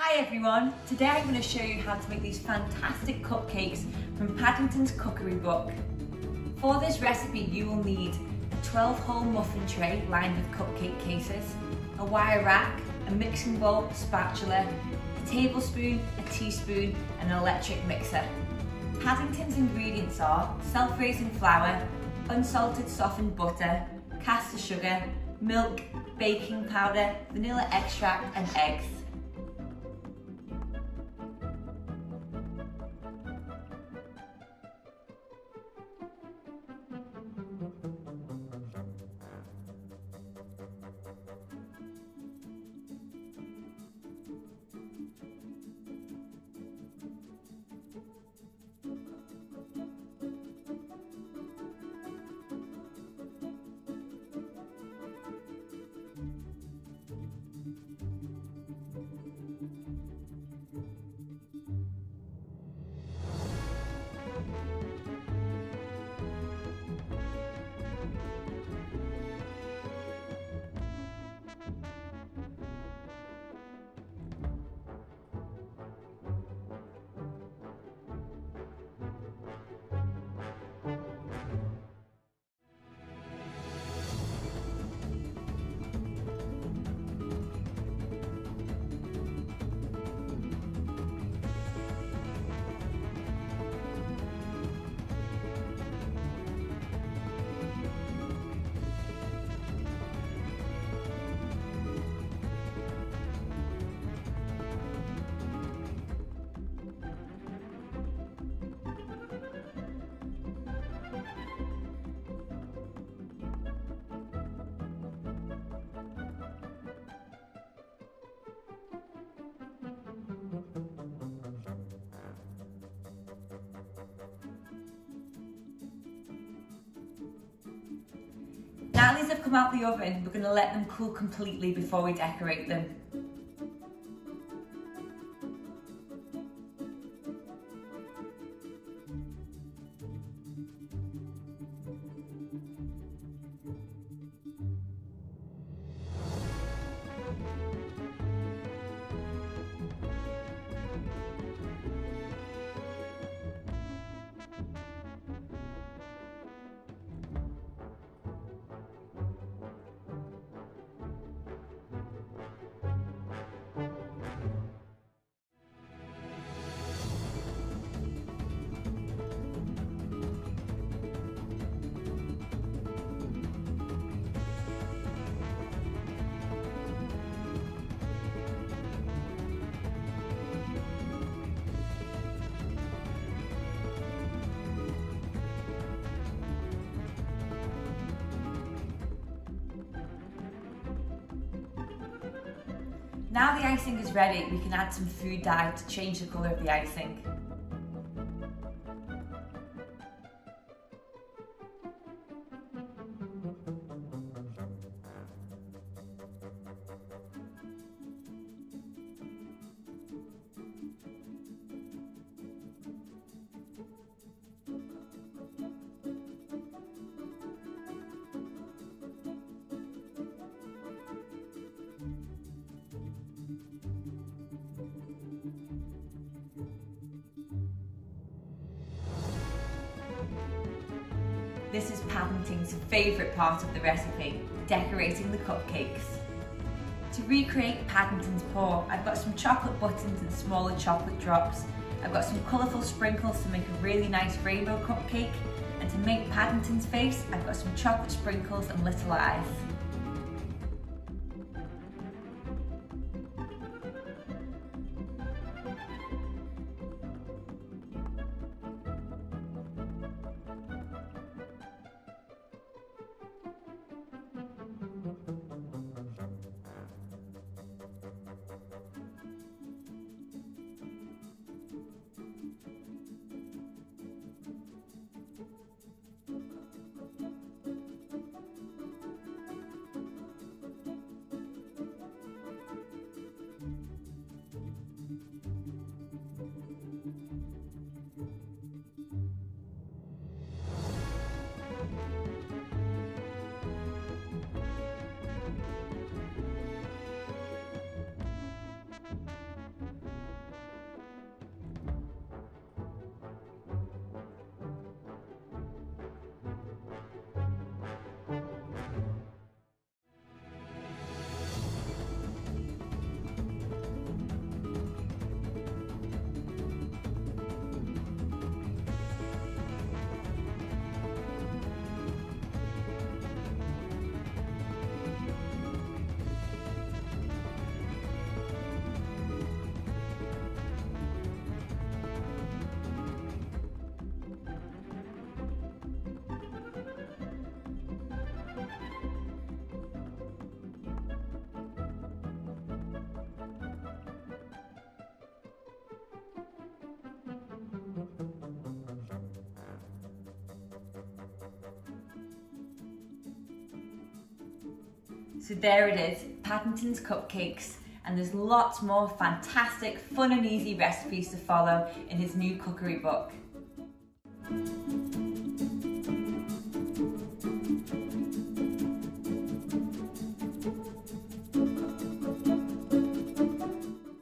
Hi everyone, today I'm going to show you how to make these fantastic cupcakes from Paddington's cookery book. For this recipe you will need a 12 hole muffin tray lined with cupcake cases, a wire rack, a mixing bowl, spatula, a tablespoon, a teaspoon and an electric mixer. Paddington's ingredients are self-raising flour, unsalted softened butter, caster sugar, milk, baking powder, vanilla extract and eggs. These have come out the oven, we're going to let them cool completely before we decorate them. Now the icing is ready, we can add some food dye to change the colour of the icing. This is Paddington's favourite part of the recipe, decorating the cupcakes. To recreate Paddington's paw, I've got some chocolate buttons and smaller chocolate drops. I've got some colourful sprinkles to make a really nice rainbow cupcake. And to make Paddington's face, I've got some chocolate sprinkles and little eyes. So there it is, Paddington's Cupcakes, and there's lots more fantastic, fun and easy recipes to follow in his new cookery book.